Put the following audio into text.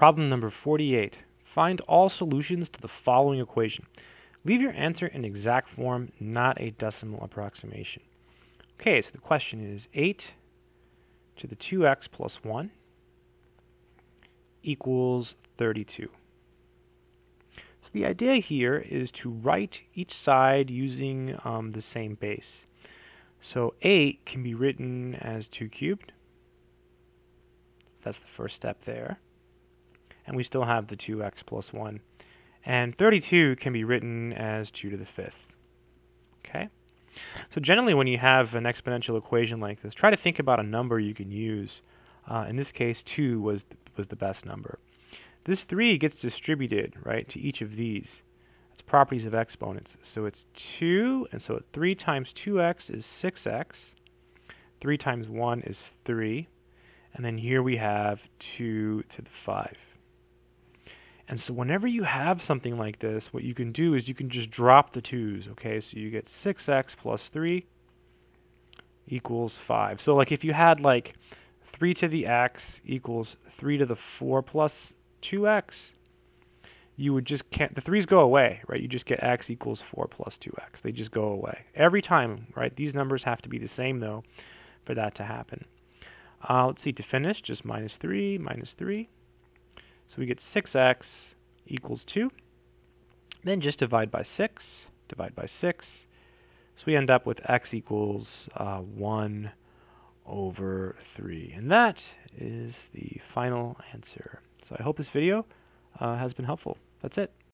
Problem number 48. Find all solutions to the following equation. Leave your answer in exact form, not a decimal approximation. Okay, so the question is 8 to the 2x plus 1 equals 32. So the idea here is to write each side using um, the same base. So 8 can be written as 2 cubed. So that's the first step there. And we still have the 2x plus 1. And 32 can be written as 2 to the fifth. Okay? So generally when you have an exponential equation like this, try to think about a number you can use. Uh, in this case, 2 was, was the best number. This 3 gets distributed, right, to each of these. That's properties of exponents. So it's 2, and so 3 times 2x is 6x. 3 times 1 is 3. And then here we have 2 to the 5. And so whenever you have something like this, what you can do is you can just drop the 2's, okay? So you get 6x plus 3 equals 5. So like if you had like 3 to the x equals 3 to the 4 plus 2x, you would just can't, the 3's go away, right? You just get x equals 4 plus 2x. They just go away. Every time, right? These numbers have to be the same though for that to happen. Uh, let's see, to finish, just minus 3, minus 3. So we get 6x equals 2. Then just divide by 6, divide by 6. So we end up with x equals uh, 1 over 3. And that is the final answer. So I hope this video uh, has been helpful. That's it.